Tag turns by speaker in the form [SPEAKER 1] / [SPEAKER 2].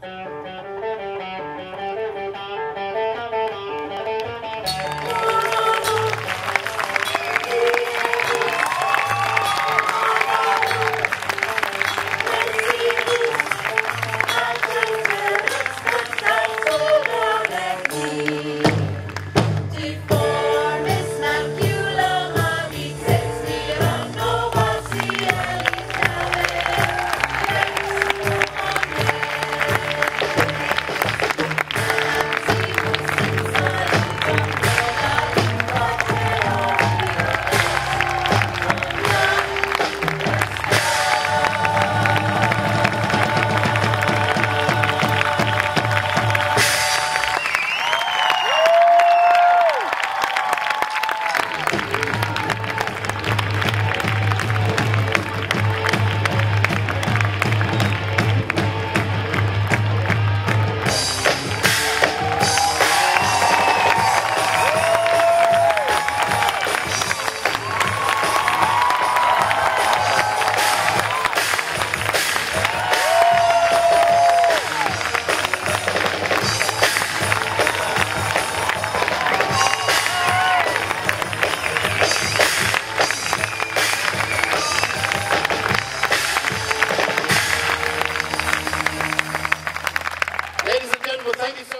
[SPEAKER 1] Bye.
[SPEAKER 2] Thank you so